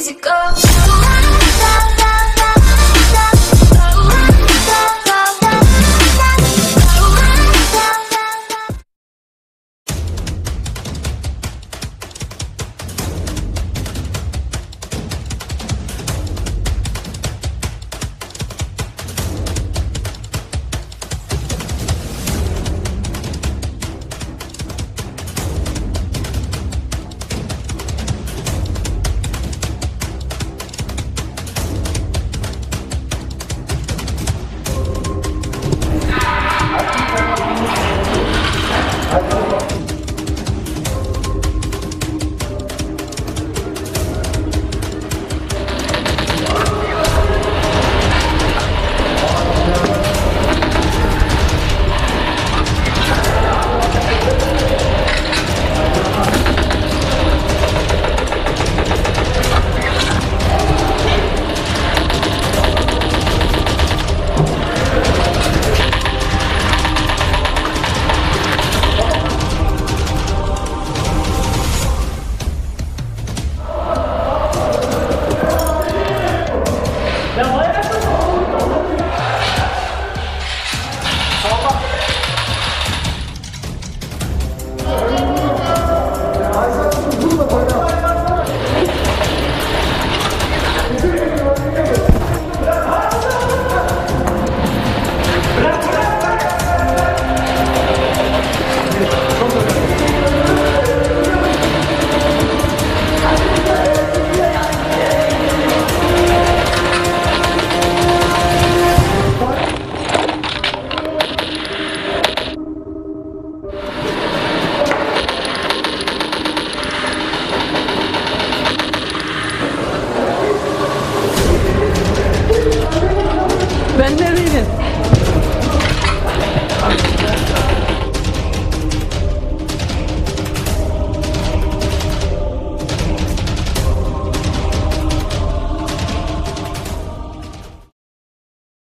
easy go.